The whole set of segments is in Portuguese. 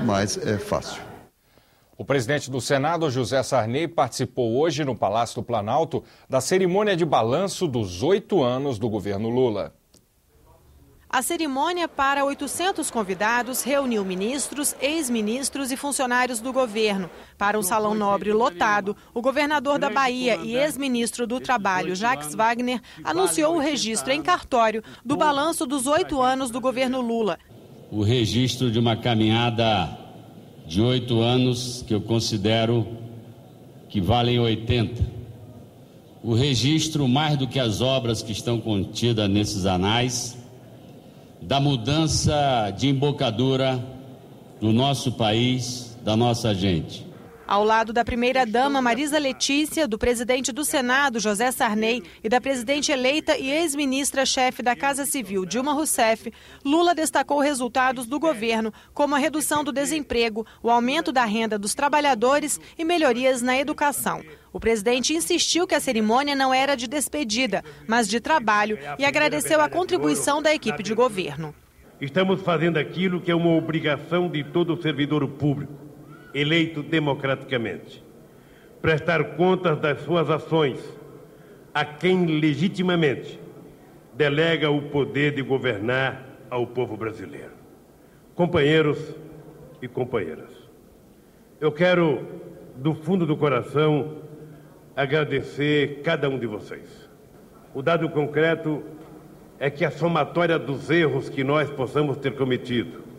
mais é fácil. O presidente do Senado, José Sarney, participou hoje no Palácio do Planalto da cerimônia de balanço dos oito anos do governo Lula. A cerimônia para 800 convidados reuniu ministros, ex-ministros e funcionários do governo. Para um salão nobre lotado, o governador da Bahia e ex-ministro do Trabalho, Jacques Wagner, anunciou o registro em cartório do balanço dos oito anos do governo Lula. O registro de uma caminhada de oito anos que eu considero que valem 80. O registro, mais do que as obras que estão contidas nesses anais, da mudança de embocadura do nosso país, da nossa gente. Ao lado da primeira-dama Marisa Letícia, do presidente do Senado, José Sarney, e da presidente eleita e ex-ministra-chefe da Casa Civil, Dilma Rousseff, Lula destacou resultados do governo, como a redução do desemprego, o aumento da renda dos trabalhadores e melhorias na educação. O presidente insistiu que a cerimônia não era de despedida, mas de trabalho e agradeceu a contribuição da equipe de governo. Estamos fazendo aquilo que é uma obrigação de todo servidor público eleito democraticamente, prestar contas das suas ações a quem legitimamente delega o poder de governar ao povo brasileiro. Companheiros e companheiras, eu quero, do fundo do coração, agradecer cada um de vocês. O dado concreto é que a somatória dos erros que nós possamos ter cometido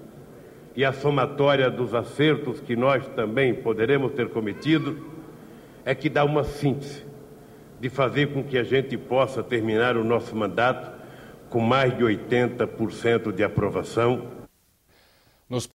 e a somatória dos acertos que nós também poderemos ter cometido é que dá uma síntese de fazer com que a gente possa terminar o nosso mandato com mais de 80% de aprovação